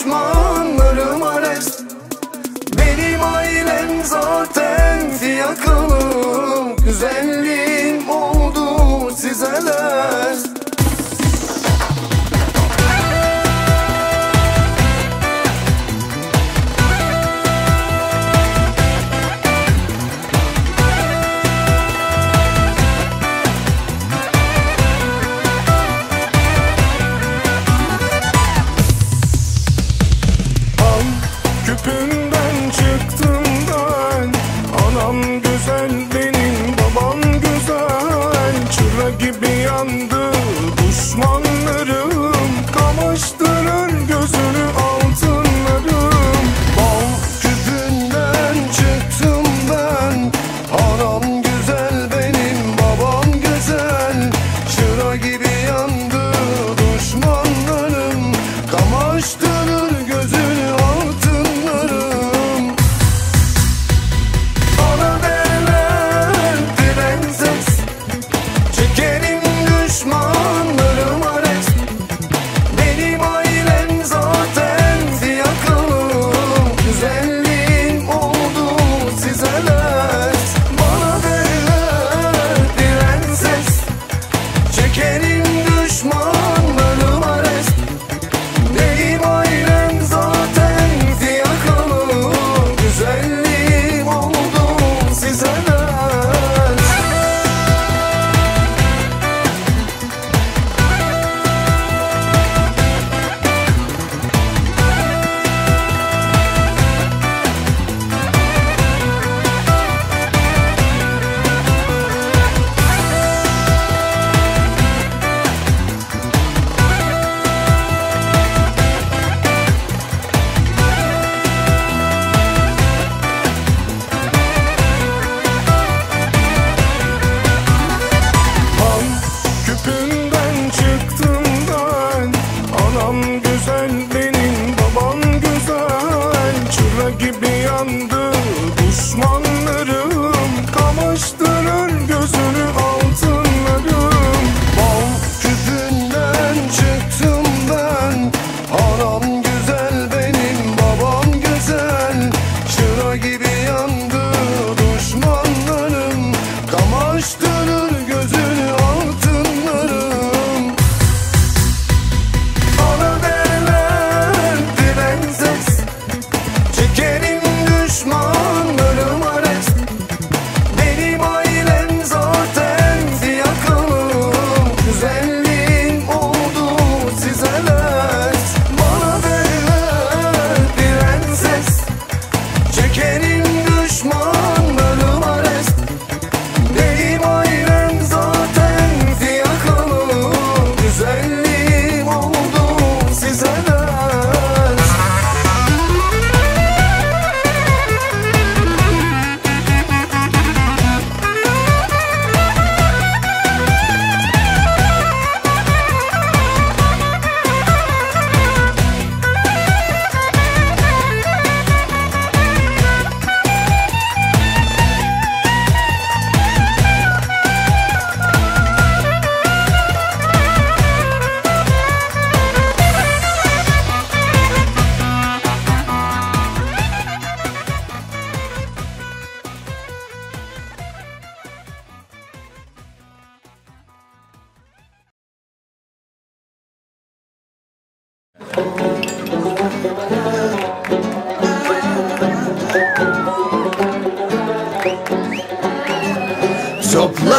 düşmanlarım arest Benim ailem zaten fiyakalım Güzelliğim o. give me on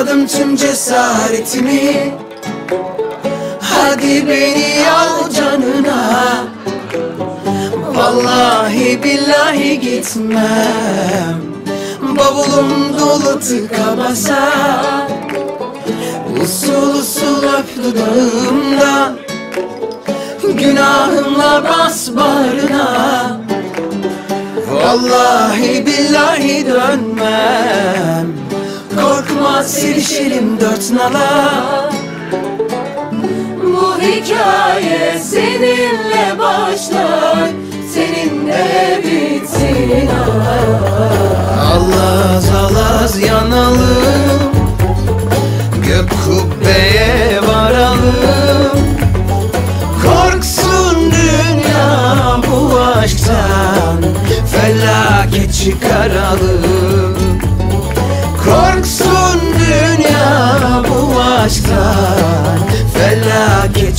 Topladım tüm cesaretimi. Hadi beni al canına. Vallahi billahi gitmem. Bavulum dolu tıka basa. Usul usul öp dudağımdan Günahımla bas bağrına. Vallahi billahi dönmem. Kalk sevişelim dört nala. Bu hikaye seninle başlar Seninle bitsin Allah'ız Allah'ız yanalım. Gök kubbeye varalım. Korksun dünya bu aşktan Felaket çıkaralım.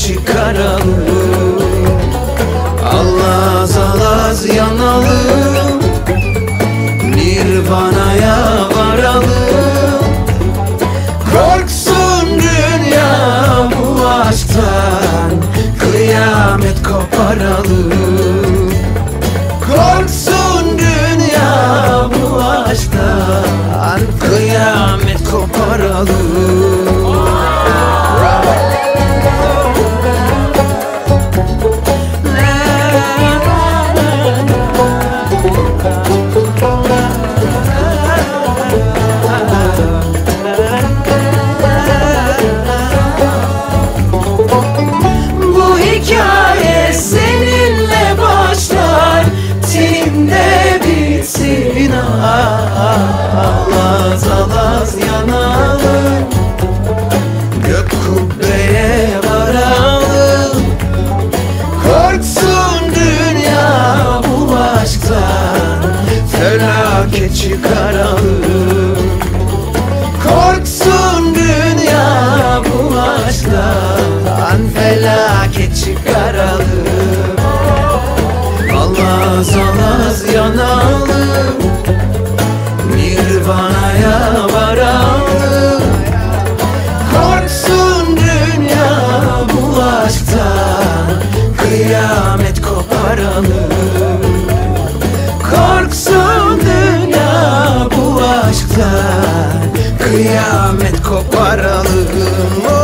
Felaket çıkaralım Allaz alaz yanalım. Nirvana'ya varalım. Korksun dünya bu aşktan Kıyamet koparalım. Korksun dünya bu aşktan Kıyamet koparalım Felaket çıkaralım Kıyamet koparalım